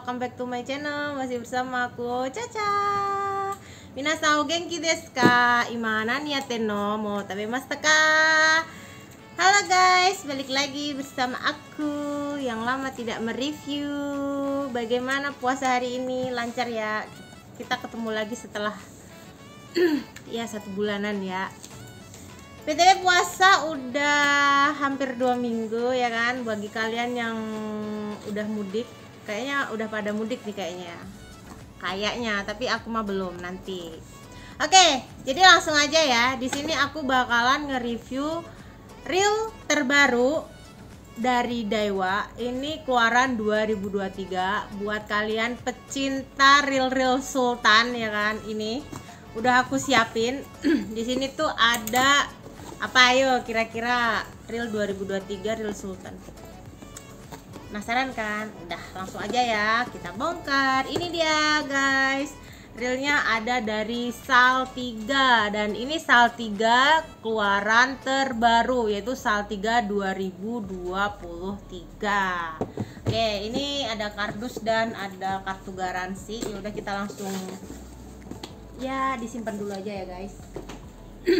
welcome back to my channel Masih bersama aku Caca Minasan o genki desu ka? Imana niyaten no? Mo tabemashita ka? Halo guys, balik lagi bersama aku Yang lama tidak mereview Bagaimana puasa hari ini? Lancar ya? Kita ketemu lagi setelah Ya satu bulanan ya PTW puasa udah hampir dua minggu ya kan bagi kalian yang udah mudik kayaknya udah pada mudik nih kayaknya. Kayaknya tapi aku mah belum nanti. Oke jadi langsung aja ya. Di sini aku bakalan nge-review reel terbaru dari Daiwa. Ini keluaran 2023 buat kalian pecinta reel-reel Sultan ya kan? Ini udah aku siapin. Di sini tuh ada apa ayo kira-kira real 2023 real Sultan penasaran kan? Udah langsung aja ya. Kita bongkar. Ini dia guys. Realnya ada dari Sal 3 dan ini Sal 3 keluaran terbaru yaitu Sal 3 2023 oke ini ada kardus dan ada kartu garansi. Ya udah kita langsung ya disimpan dulu aja ya guys.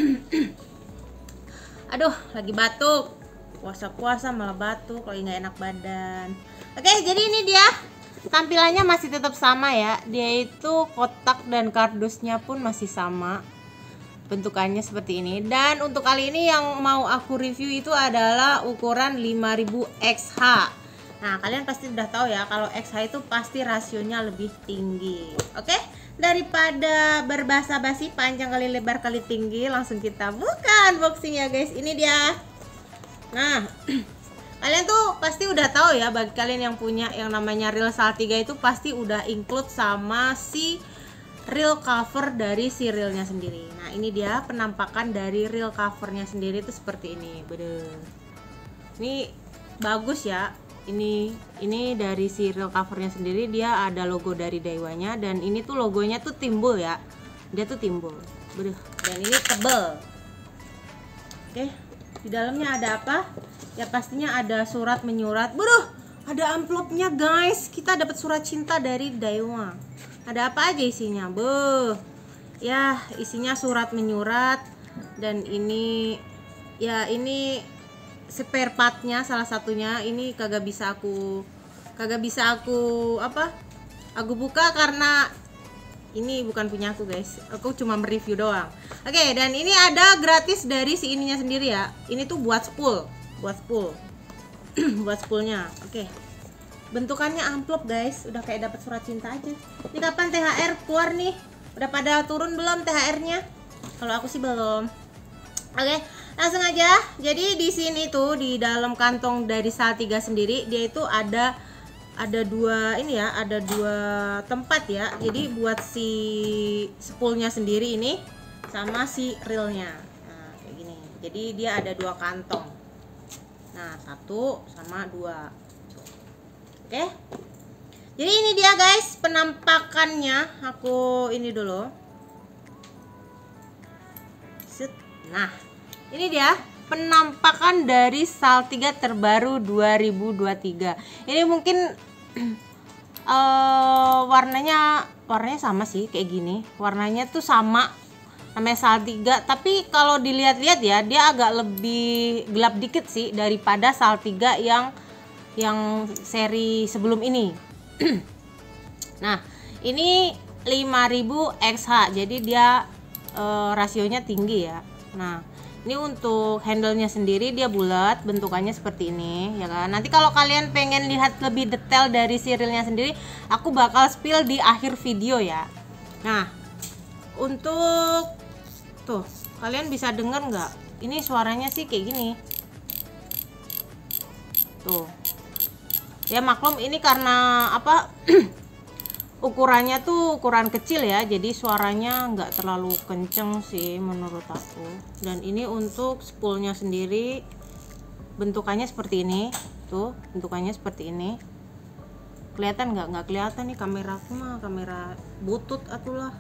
Aduh lagi batuk puasa-puasa malah batuk lagi nggak enak badan. Oke jadi ini dia. Tampilannya masih tetap sama ya. Dia itu kotak dan kardusnya pun masih sama. Bentukannya seperti ini. Dan untuk kali ini yang mau aku review itu adalah ukuran 5000 XH nah kalian pasti udah tahu ya kalau XH itu pasti rasionya lebih tinggi. Oke? Daripada berbahasa basi panjang kali lebar kali tinggi langsung kita buka unboxing ya guys. Ini dia nah kalian tuh pasti udah tahu ya bagi kalian yang punya yang namanya real sal 3 itu pasti udah include sama si real cover dari si realnya sendiri. Nah ini dia penampakan dari real covernya sendiri itu seperti ini. Bede. ini bagus ya. Ini ini dari si real covernya sendiri dia ada logo dari Daiwanya dan ini tuh logonya tuh timbul ya. Dia tuh timbul. Beduh. dan ini tebel. Oke di dalamnya ada apa? Ya pastinya ada surat menyurat. Beduh, ada amplopnya guys. Kita dapat surat cinta dari Daiwa. Ada apa aja isinya? Beuh. ya isinya surat menyurat. Dan ini ya ini spare partnya salah satunya. Ini kagak bisa aku kagak bisa aku apa? Aku buka karena ini bukan punya aku guys. Aku cuma mereview doang. Oke okay, dan ini ada gratis dari si ininya sendiri ya. Ini tuh buat spool. Buat spool. Buat spoolnya. Oke. Okay. bentukannya amplop guys. Udah kayak dapat surat cinta aja. Ini kapan THR keluar nih? Udah pada turun belum THR nya kalau aku sih belum. Oke okay langsung aja. Jadi di sini tuh di dalam kantong dari Saltiga sendiri dia itu ada ada dua ini ya ada dua tempat ya. Jadi buat si spoolnya sendiri ini sama si reelnya. Nah kayak gini. Jadi dia ada dua kantong. Nah satu sama dua. Oke? Jadi ini dia guys penampakannya. Aku ini dulu. Set. Nah ini dia penampakan dari Saltiga terbaru 2023 ini mungkin uh, warnanya warnanya sama sih kayak gini. Warnanya tuh sama namanya Saltiga tapi kalau dilihat-lihat ya dia agak lebih gelap dikit sih daripada Saltiga yang yang seri sebelum ini. Nah ini 5000 XH jadi dia uh, rasionya tinggi ya. Nah ini untuk handlenya sendiri dia bulat bentukannya seperti ini ya kan? Nanti kalau kalian pengen lihat lebih detail dari serialnya sendiri aku bakal spill di akhir video ya. Nah untuk tuh kalian bisa denger nggak? Ini suaranya sih kayak gini. Tuh. Ya maklum ini karena apa ukurannya tuh ukuran kecil ya jadi suaranya nggak terlalu kenceng sih menurut aku. Dan ini untuk spoolnya sendiri bentukannya seperti ini tuh bentukannya seperti ini. Kelihatan nggak? Nggak kelihatan nih kamera aku mah kamera butut atulah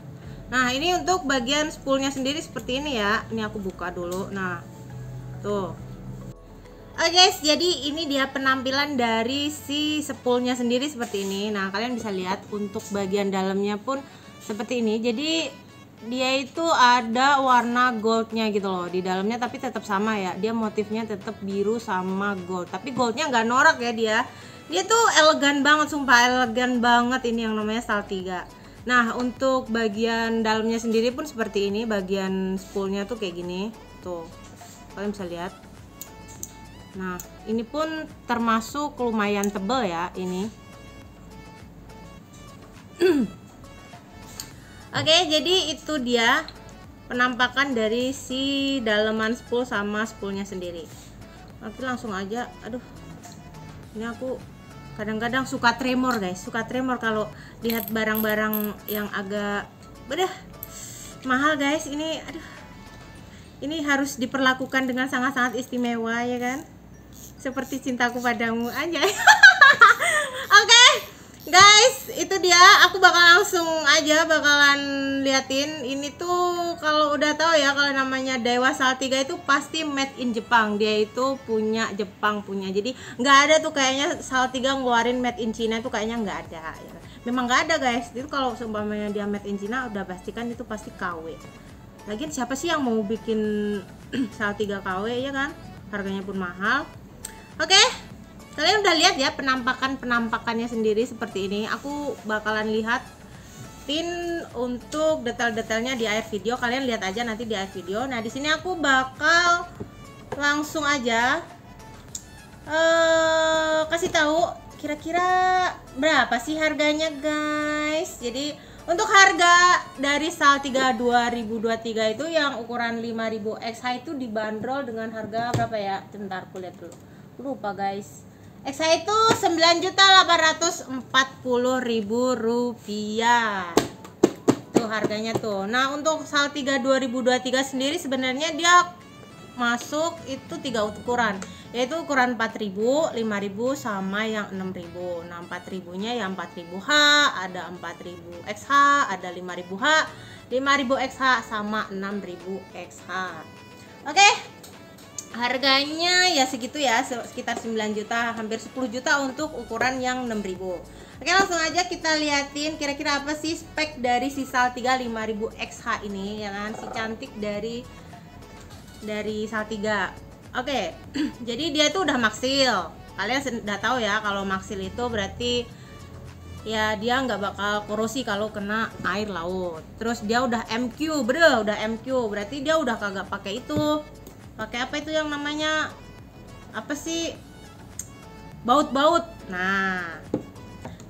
nah ini untuk bagian spoolnya sendiri seperti ini ya. Ini aku buka dulu. Nah tuh Oke guys, jadi ini dia penampilan dari si sepulnya sendiri seperti ini. Nah, kalian bisa lihat untuk bagian dalamnya pun seperti ini. Jadi dia itu ada warna goldnya gitu loh di dalamnya, tapi tetap sama ya. Dia motifnya tetap biru sama gold. Tapi goldnya nggak norak ya dia. Dia tuh elegan banget, sumpah elegan banget ini yang namanya Saltiga. Nah, untuk bagian dalamnya sendiri pun seperti ini. Bagian spoolnya tuh kayak gini. Tuh, kalian bisa lihat Nah, ini pun termasuk lumayan tebal ya ini. Oke, jadi itu dia penampakan dari si daleman spool sama spoolnya sendiri. Nanti langsung aja, aduh, ini aku kadang-kadang suka tremor guys, suka tremor kalau lihat barang-barang yang agak, bedah mahal guys. Ini, aduh, ini harus diperlakukan dengan sangat-sangat istimewa ya kan? Seperti cintaku padamu aja. Oke okay, guys itu dia. Aku bakal langsung aja bakalan liatin. Ini tuh kalau udah tahu ya kalau namanya Dewa Saltiga itu pasti made in Jepang. Dia itu punya Jepang punya. Jadi nggak ada tuh kayaknya Saltiga ngeluarin made in China itu kayaknya nggak ada ya. memang nggak ada guys. Itu kalau seumpamanya dia made in China udah pastikan itu pasti KW lagian siapa sih yang mau bikin Saltiga KW ya kan? Harganya pun mahal Oke, kalian udah lihat ya penampakan-penampakannya sendiri seperti ini. Aku bakalan lihat tin untuk detail-detailnya di akhir video. Kalian lihat aja nanti di akhir video. Nah, di sini aku bakal langsung aja uh, kasih tahu kira-kira berapa sih harganya, guys. Jadi untuk harga dari SAL 3 2023 itu yang ukuran 5000 XH itu dibanderol dengan harga berapa ya? Bentar aku lihat dulu lupa guys. Exa itu 9.840.000 rupiah. Tuh harganya tuh. Nah untuk Saltiga 2023 sendiri sebenarnya dia masuk itu tiga ukuran. Yaitu ukuran 4000 5000 sama yang 6000 nah 4000 nya yang 4000 H ada 4000 XH ada 5000 H. 5000 XH sama 6000 XH oke? okay harganya ya segitu ya sekitar 9 juta hampir 10 juta untuk ukuran yang 6000 oke langsung aja kita liatin kira-kira apa sih spek dari sisal 3 5000 XH ini ya kan? Si cantik dari dari sal 3 oke jadi dia itu udah maksil. Kalian udah tahu ya kalau maksil itu berarti ya dia nggak bakal korosi kalau kena air laut. Terus dia udah MQ bro udah MQ berarti dia udah kagak pakai itu pakai apa itu yang namanya apa sih? Baut-baut. Nah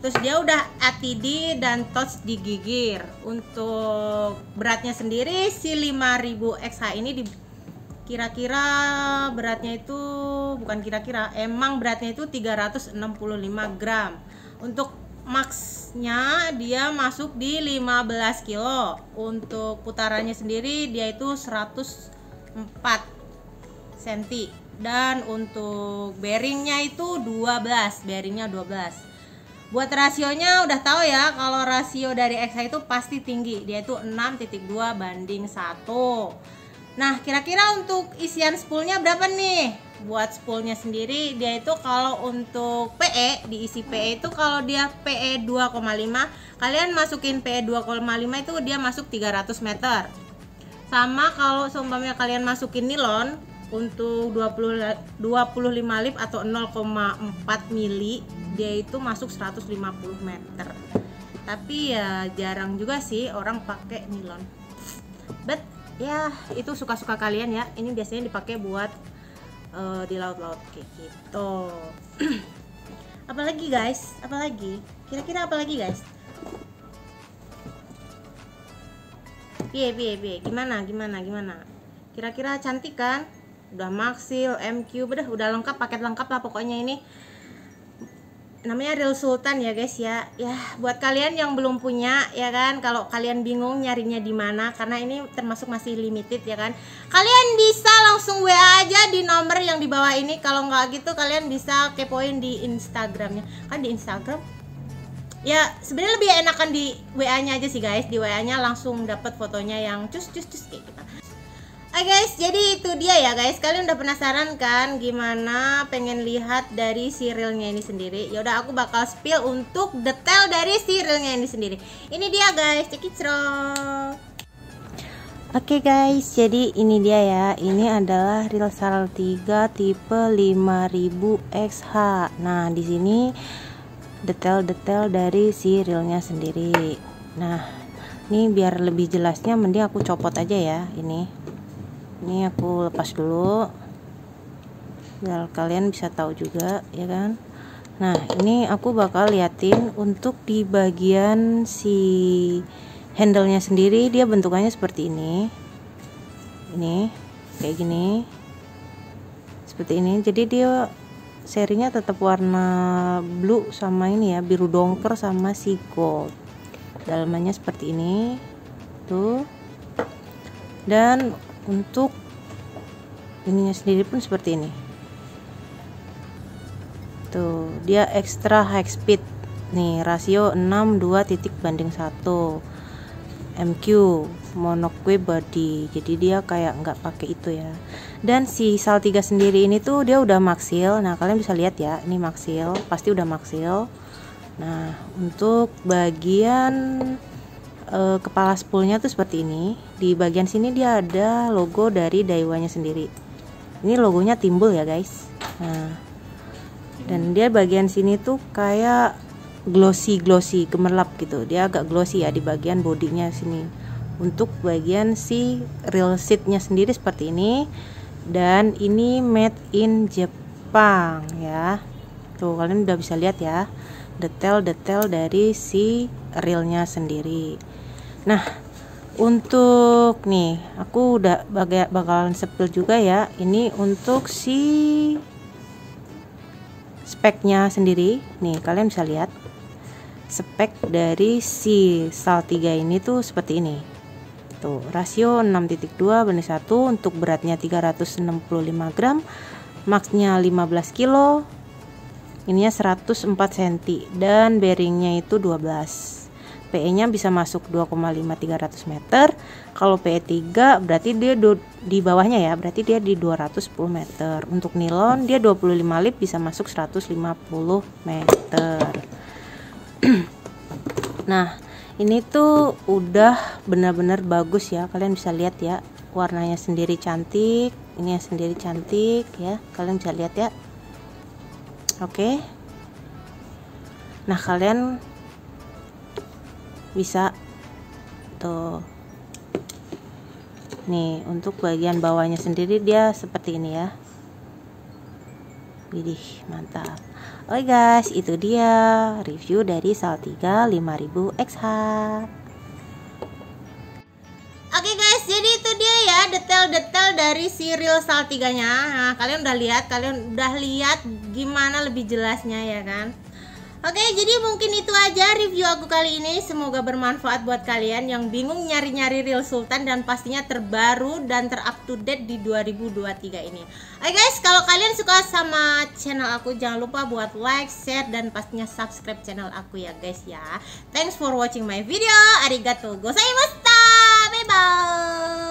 terus dia udah ATD dan touch digigir untuk beratnya sendiri si 5000 XH ini di kira-kira beratnya itu bukan kira-kira emang beratnya itu 365 gram. Untuk maxnya dia masuk di 15 kilo. Untuk putarannya sendiri dia itu 104 cm dan untuk bearingnya itu 12 bearingnya 12 buat rasionya udah tahu ya kalau rasio dari XH itu pasti tinggi. Dia itu 6.2 banding 1 nah kira-kira untuk isian spoolnya berapa nih? Buat spoolnya sendiri dia itu kalau untuk PE diisi PE itu kalau dia PE 2,5 kalian masukin PE 2,5 itu dia masuk 300 meter. Sama kalau seumpamanya kalian masukin nilon untuk 20 25 lip atau 0,4 mili dia itu masuk 150 meter. Tapi ya jarang juga sih orang pakai nilon but ya itu suka-suka kalian ya. Ini biasanya dipakai buat uh, di laut-laut kayak gitu. Apalagi guys? Apalagi? Kira-kira apalagi guys? Piye piye piye? Gimana gimana gimana? Kira-kira cantik kan udah Maxil, MQ, udah udah lengkap paket lengkap lah pokoknya ini. Namanya Real Sultan ya guys ya. Ya buat kalian yang belum punya ya kan kalau kalian bingung nyarinya di mana karena ini termasuk masih limited ya kan. Kalian bisa langsung WA aja di nomor yang di bawah ini. Kalau nggak gitu kalian bisa kepoin di Instagramnya. Kan di Instagram? Ya sebenarnya lebih enakan di WA nya aja sih guys. Di WA nya langsung dapat fotonya yang cus cus cus kayak gitu Oke guys, jadi itu dia ya guys. Kalian udah penasaran kan gimana pengen lihat dari serialnya ini sendiri? Ya udah aku bakal spill untuk detail dari serialnya ini sendiri. Ini dia guys, cekit Oke okay guys, jadi ini dia ya. Ini adalah Real Sal 3 tipe 5000XH. Nah, di sini detail-detail dari si sendiri. Nah, ini biar lebih jelasnya mending aku copot aja ya ini. Ini aku lepas dulu. Biar kalian bisa tahu juga, ya kan? Nah, ini aku bakal liatin untuk di bagian si handle-nya sendiri. Dia bentukannya seperti ini. Ini kayak gini. Seperti ini. Jadi dia serinya tetap warna blue sama ini ya biru dongker sama si gold. Dalamannya seperti ini. Tuh. Dan untuk ininya sendiri pun seperti ini. Tuh dia extra high speed. Nih rasio 62 titik banding 1 MQ monokue body. Jadi dia kayak nggak pakai itu ya. Dan si sal 3 sendiri ini tuh dia udah maksil nah kalian bisa lihat ya ini maksil pasti udah maksil nah untuk bagian uh, kepala spoolnya tuh seperti ini. Di bagian sini dia ada logo dari Daiwanya sendiri. Ini logonya timbul ya guys. Nah dan dia bagian sini tuh kayak glossy glossy gemerlap gitu. Dia agak glossy ya di bagian bodinya sini. Untuk bagian si real seatnya sendiri seperti ini. Dan ini made in Jepang ya. Tuh kalian udah bisa lihat ya. Detail-detail dari si realnya sendiri nah untuk nih aku udah bakalan sepil juga ya. Ini untuk si speknya sendiri. Nih kalian bisa lihat. Spek dari si sal 3 ini tuh seperti ini. Tuh rasio 6.2 banding 1 untuk beratnya 365 gram. Maxnya 15 kilo. Ininya 104 cm dan bearingnya itu 12 PE nya bisa masuk 2,5 300 meter. Kalau PE 3 berarti dia di bawahnya ya berarti dia di 210 meter. Untuk nilon dia 25 lip bisa masuk 150 meter. Nah ini tuh udah benar-benar bagus ya. Kalian bisa lihat ya warnanya sendiri cantik ini sendiri cantik ya. Kalian bisa lihat ya. Oke. Nah kalian bisa tuh nih untuk bagian bawahnya sendiri dia seperti ini ya Widih mantap Oke guys, itu dia review dari Saltiga 5000 XH. Oke guys, jadi itu dia ya detail-detail dari serial Saltiganya. Nah, kalian udah lihat, kalian udah lihat gimana lebih jelasnya ya kan? Oke, jadi mungkin itu aja review aku kali ini. Semoga bermanfaat buat kalian yang bingung nyari-nyari Real Sultan dan pastinya terbaru dan terup to date di 2023 ini. Oke guys, kalau kalian suka sama channel aku jangan lupa buat like, share dan pastinya subscribe channel aku ya guys ya. Thanks for watching my video. Arigatou gozaimashita. Bye bye.